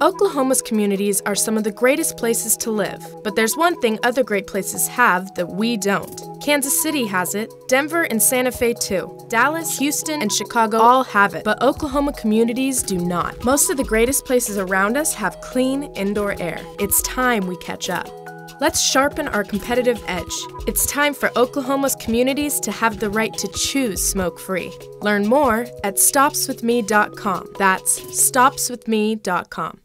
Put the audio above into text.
Oklahoma's communities are some of the greatest places to live, but there's one thing other great places have that we don't. Kansas City has it, Denver and Santa Fe too. Dallas, Houston, and Chicago all have it, but Oklahoma communities do not. Most of the greatest places around us have clean indoor air. It's time we catch up. Let's sharpen our competitive edge. It's time for Oklahoma's communities to have the right to choose smoke free. Learn more at stopswithme.com. That's stopswithme.com.